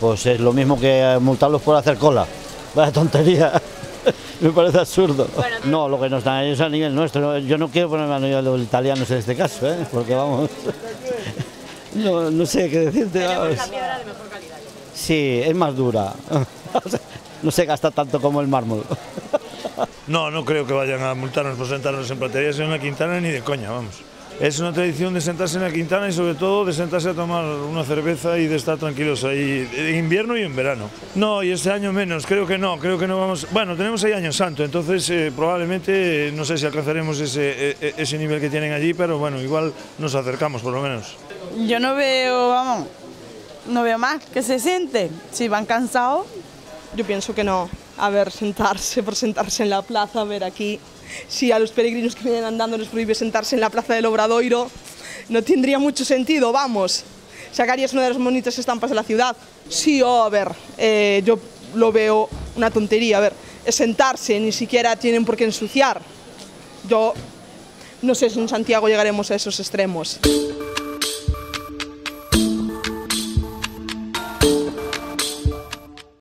Pues es lo mismo que multarlos por hacer cola. Vaya tontería. Me parece absurdo. No, lo que nos dan ellos a nivel nuestro. Yo no quiero ponerme a nivel de los italianos en este caso, ¿eh? porque vamos. No, no sé qué decirte. vamos. Sí, es más dura. No se gasta tanto como el mármol. No, no creo que vayan a multarnos por sentarnos en platerías en la Quintana ni de coña, vamos. Es una tradición de sentarse en la Quintana y sobre todo de sentarse a tomar una cerveza y de estar tranquilos ahí en invierno y en verano. No, y este año menos, creo que no, creo que no vamos... Bueno, tenemos ahí Año Santo, entonces eh, probablemente eh, no sé si alcanzaremos ese, eh, ese nivel que tienen allí, pero bueno, igual nos acercamos por lo menos. Yo no veo, vamos, no veo más que se sienten. Si van cansados, Yo pienso que no. A ver, sentarse por sentarse en la plaza, a ver aquí. Si a los peregrinos que vienen andando les prohíbe sentarse en la plaza del Obradoiro, no tendría mucho sentido, vamos. Sacarías una de las bonitas estampas de la ciudad. Sí, o a ver, eh, yo lo veo una tontería. A ver, sentarse, ni siquiera tienen por qué ensuciar. Yo no sé si en Santiago llegaremos a esos extremos.